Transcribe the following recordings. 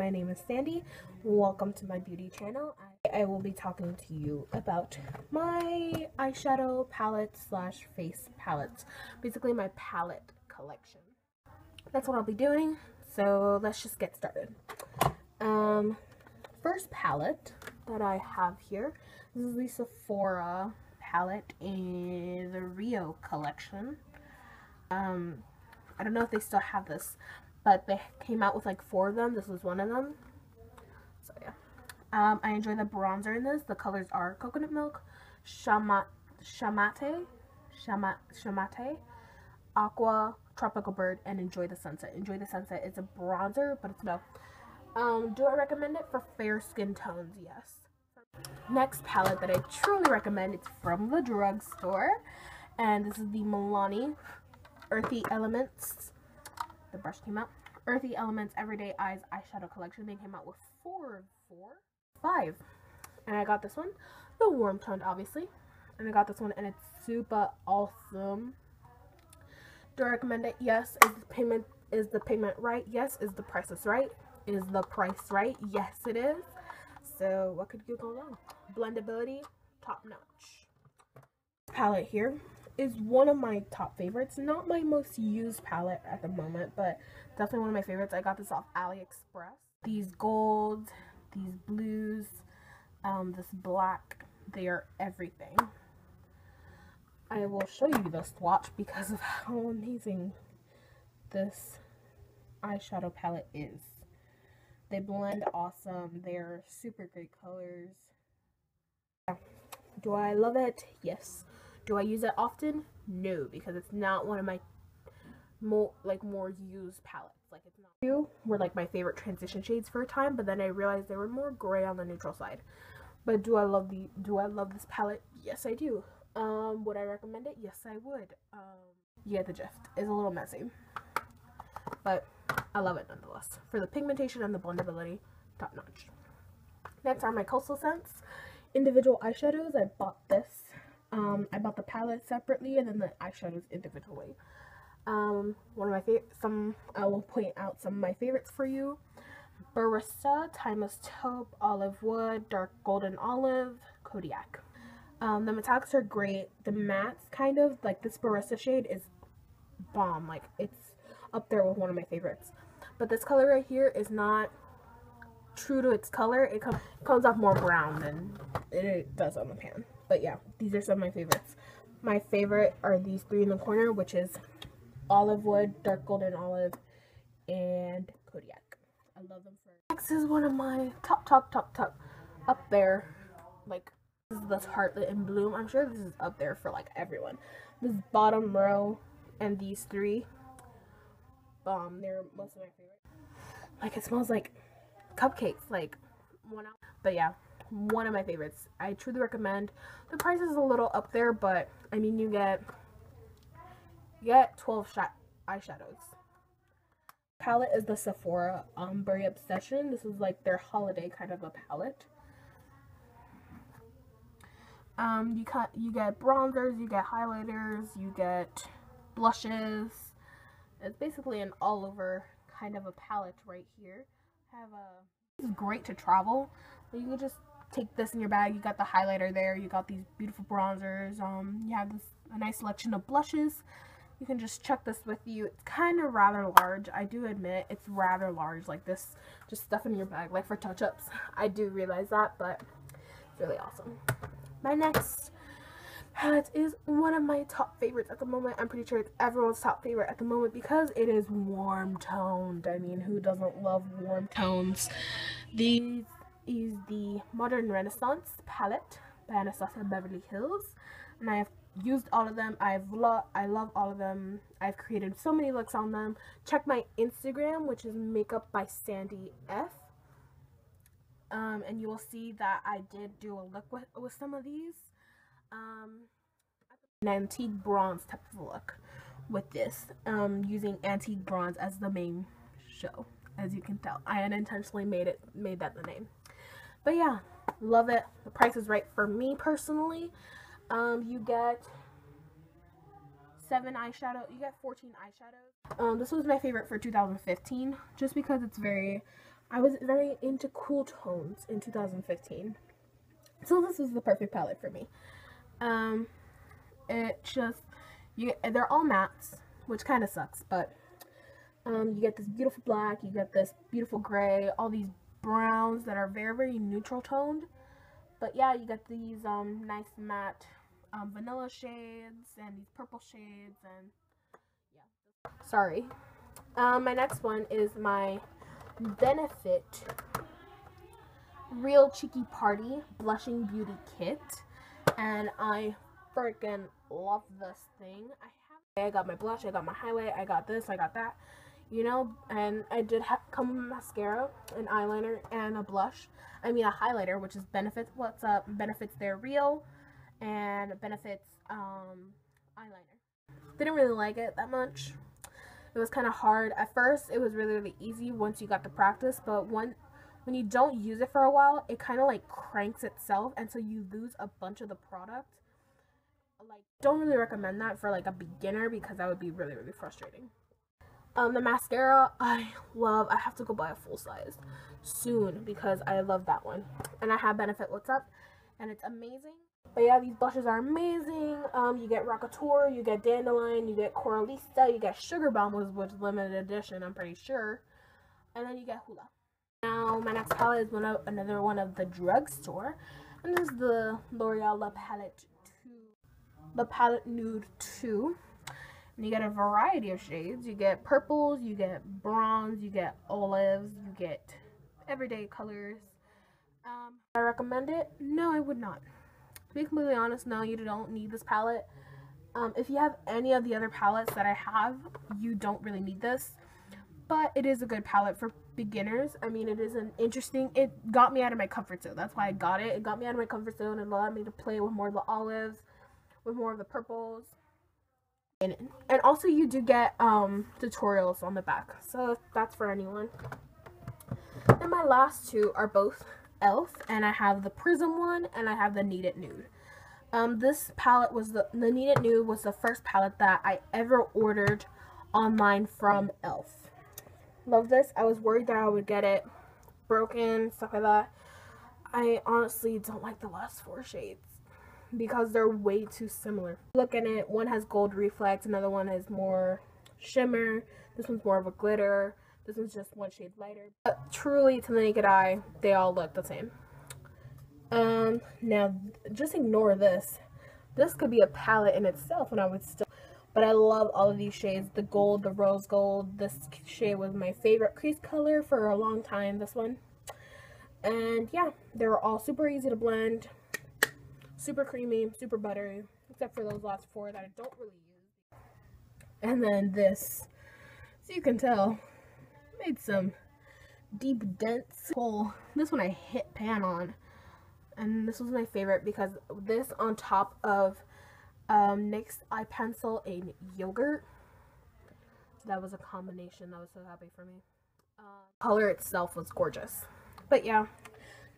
my name is Sandy. Welcome to my beauty channel. I, I will be talking to you about my eyeshadow palette slash face palettes. Basically my palette collection. That's what I'll be doing. So let's just get started. Um, first palette that I have here. This is the Sephora palette in the Rio collection. Um, I don't know if they still have this, but they came out with like four of them. This was one of them. So yeah. Um, I enjoy the bronzer in this. The colors are coconut milk, shamat, shamate, shamat, shamate, aqua, tropical bird, and enjoy the sunset. Enjoy the sunset. It's a bronzer, but it's no. Um, do I recommend it for fair skin tones? Yes. Next palette that I truly recommend. It's from the drugstore, and this is the Milani Earthy Elements. The brush came out. Earthy Elements Everyday Eyes Eyeshadow Collection. They came out with four, four, five. And I got this one, the warm toned, obviously. And I got this one, and it's super awesome. Do I recommend it? Yes. Is the payment is the payment right? Yes. Is the prices right? Is the price right? Yes, it is. So what could go wrong? Blendability, top notch. Palette here is one of my top favorites. Not my most used palette at the moment, but definitely one of my favorites. I got this off AliExpress. These golds, these blues, um, this black, they are everything. I will show you the swatch because of how amazing this eyeshadow palette is. They blend awesome. They're super great colors. Do I love it? Yes. Do I use it often? No, because it's not one of my more like more used palettes. Like it's not two were like my favorite transition shades for a time, but then I realized they were more gray on the neutral side. But do I love the do I love this palette? Yes, I do. Um, would I recommend it? Yes, I would. Um, you get the gist. It's a little messy, but I love it nonetheless. For the pigmentation and the blendability, top notch. Next are my Coastal Scents individual eyeshadows. I bought this. Um, I bought the palette separately and then the eyeshadows individually. Um, one of my favorite, some, I will point out some of my favorites for you. Barista, Timeless Taupe, Olive Wood, Dark Golden Olive, Kodiak. Um, the metallics are great. The mattes, kind of, like this Barista shade is bomb. Like, it's up there with one of my favorites. But this color right here is not true to its color. It com comes off more brown than it does on the pan. But yeah, these are some of my favorites. My favorite are these three in the corner, which is olive wood, dark golden olive, and Kodiak. I love them for Next is one of my top, top, top, top, up there. Like, this is in Bloom. I'm sure this is up there for, like, everyone. This bottom row and these three bomb. They're most of my favorite. Like it smells like cupcakes, like one. But yeah, one of my favorites. I truly recommend. The price is a little up there, but I mean you get you get 12 shot eyeshadows. Palette is the Sephora Ombre Obsession. This is like their holiday kind of a palette. Um, you cut, you get bronzers, you get highlighters, you get blushes, it's basically an all over kind of a palette right here. Have a it's great to travel. You can just take this in your bag. You got the highlighter there. You got these beautiful bronzers. Um, you have this a nice selection of blushes. You can just check this with you. It's kind of rather large. I do admit it's rather large. Like this, just stuff in your bag, like for touch-ups. I do realize that, but it's really awesome. My next palette is one of my top favorites at the moment. I'm pretty sure it's everyone's top favorite at the moment because it is warm toned. I mean, who doesn't love warm tones? These is the Modern Renaissance palette by Anastasia Beverly Hills. And I have used all of them. I've lo I love all of them. I've created so many looks on them. Check my Instagram, which is makeup by Sandy F. Um, and you will see that I did do a look with, with some of these um, an antique bronze type of look with this um, using antique bronze as the main show as you can tell I unintentionally made it made that the name but yeah love it the price is right for me personally um, you get seven eyeshadow you get 14 eyeshadows um, this was my favorite for 2015 just because it's very I was very into cool tones in 2015. So this is the perfect palette for me. Um, it just, you they're all mattes, which kind of sucks, but um, you get this beautiful black, you get this beautiful gray, all these browns that are very, very neutral toned. But yeah, you get these um, nice matte um, vanilla shades and these purple shades and yeah. Sorry. Um, my next one is my Benefit Real Cheeky Party Blushing Beauty Kit. And I freaking love this thing. I have I got my blush, I got my highlight, I got this, I got that. You know, and I did come with mascara, an eyeliner, and a blush. I mean a highlighter, which is Benefits Watt's Up, Benefits They're Real, and Benefits um, eyeliner. Didn't really like it that much. It was kind of hard. At first, it was really, really easy once you got the practice, but when, when you don't use it for a while, it kind of like cranks itself, and so you lose a bunch of the product. Like, don't really recommend that for like a beginner because that would be really, really frustrating. Um, the mascara, I love. I have to go buy a full size soon because I love that one. And I have Benefit Watt's Up, and it's amazing. But yeah, these blushes are amazing. Um, you get Rockateur, you get Dandelion, you get Coralista, you get Sugar Bomb, which is limited edition, I'm pretty sure. And then you get Hoola Now, my next palette is one of, another one of the drugstore. And this is the L'Oreal La Palette 2. La Palette Nude 2. And you get a variety of shades. You get purples, you get bronze, you get olives, you get everyday colors. Um, I recommend it? No, I would not. To be completely honest, no, you don't need this palette. Um, if you have any of the other palettes that I have, you don't really need this. But it is a good palette for beginners. I mean, it is an interesting, it got me out of my comfort zone. That's why I got it. It got me out of my comfort zone and allowed me to play with more of the olives, with more of the purples. And, and also you do get um, tutorials on the back. So that's for anyone. And my last two are both e.l.f. and I have the Prism one and I have the Need It Nude. Um, this palette was the, the Need It Nude was the first palette that I ever ordered online from e.l.f. Love this. I was worried that I would get it broken, stuff like that. I honestly don't like the last four shades because they're way too similar. Look at it, one has gold reflex, another one has more shimmer, this one's more of a glitter, this one's just one shade lighter. But truly, to the naked eye, they all look the same. Um, now, just ignore this. This could be a palette in itself, and I would still... But I love all of these shades. The gold, the rose gold. This shade was my favorite crease color for a long time, this one. And yeah, they were all super easy to blend. Super creamy, super buttery. Except for those last four that I don't really use. And then this. So you can tell, made some deep dents. Hole. This one I hit pan on. And this was my favorite because this on top of um, NYX eye pencil and yogurt. That was a combination that was so happy for me. Uh, color itself was gorgeous. But yeah,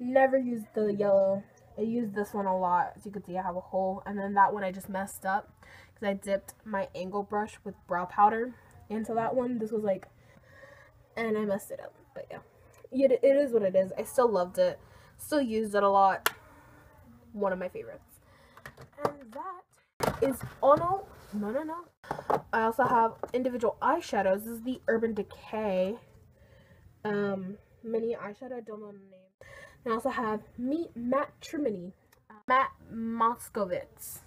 never used the yellow. I used this one a lot. As you can see, I have a hole. And then that one I just messed up because I dipped my angle brush with brow powder into that one. This was like and I messed it up. But yeah, it, it is what it is. I still loved it. Still used it a lot. One of my favorites. And that is oh no no no no. I also have individual eyeshadows. This is the Urban Decay um mini eyeshadow. I don't know the name. And I also have Meet Matte Trimini. Matt Moscovitz.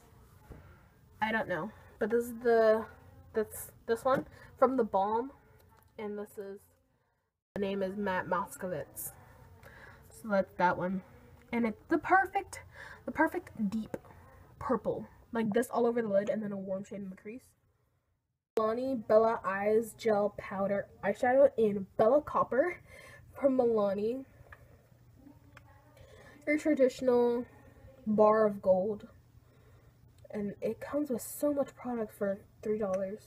I don't know. But this is the that's this one from the Balm. And this is the name is Matt Moscovitz. So that's that one. And it's the perfect, the perfect deep purple. Like this all over the lid and then a warm shade in the crease. Milani Bella Eyes Gel Powder Eyeshadow in Bella Copper from Milani. Your traditional bar of gold. And it comes with so much product for $3.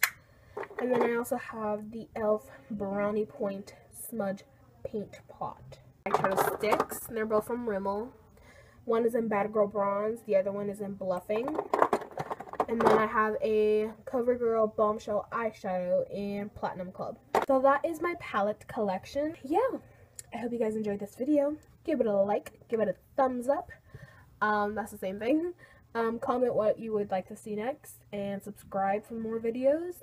And then I also have the e.l.f. Brownie Point Smudge Paint Pot. Eyeshadow sticks, and they're both from Rimmel. One is in Bad Girl Bronze, the other one is in Bluffing. And then I have a CoverGirl Bombshell eyeshadow in Platinum Club. So that is my palette collection. Yeah, I hope you guys enjoyed this video. Give it a like, give it a thumbs up. Um, that's the same thing. Um, comment what you would like to see next and subscribe for more videos.